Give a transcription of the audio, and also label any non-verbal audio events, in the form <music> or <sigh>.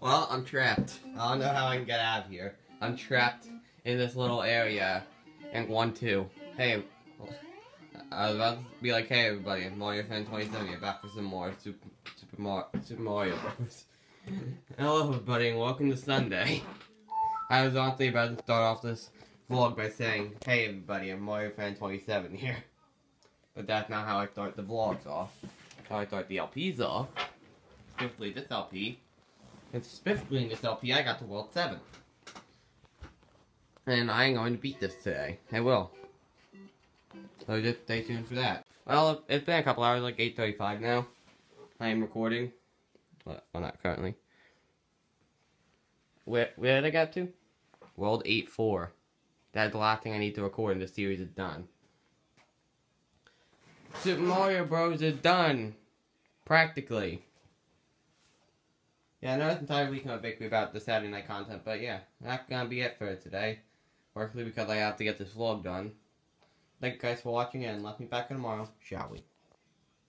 Well, I'm trapped. I don't know how I can get out of here. I'm trapped in this little area. And one, two. Hey, I was about to be like, hey everybody, Mario Fan 27 here, back for some more Super, Super, Super Mario Bros. <laughs> Hello everybody, and welcome to Sunday. I was honestly about to start off this vlog by saying, hey everybody, I'm Mario Fan 27 here. But that's not how I start the vlogs off. How I start the LPs off. Specifically this LP. And specifically in this LP, I got to World 7. And I ain't going to beat this today. I will. So just stay tuned for that. Well, it's been a couple hours, like 8.35 now. I am recording. Well, not currently. Where, where did I get to? World 8.4. That's the last thing I need to record and the series is done. Super Mario Bros. is done. Practically. Yeah, I know it's entirely week on Victory about the Saturday night content, but yeah, that's gonna be it for today. Partially because I have to get this vlog done. Thank you guys for watching and let me back in tomorrow, shall we?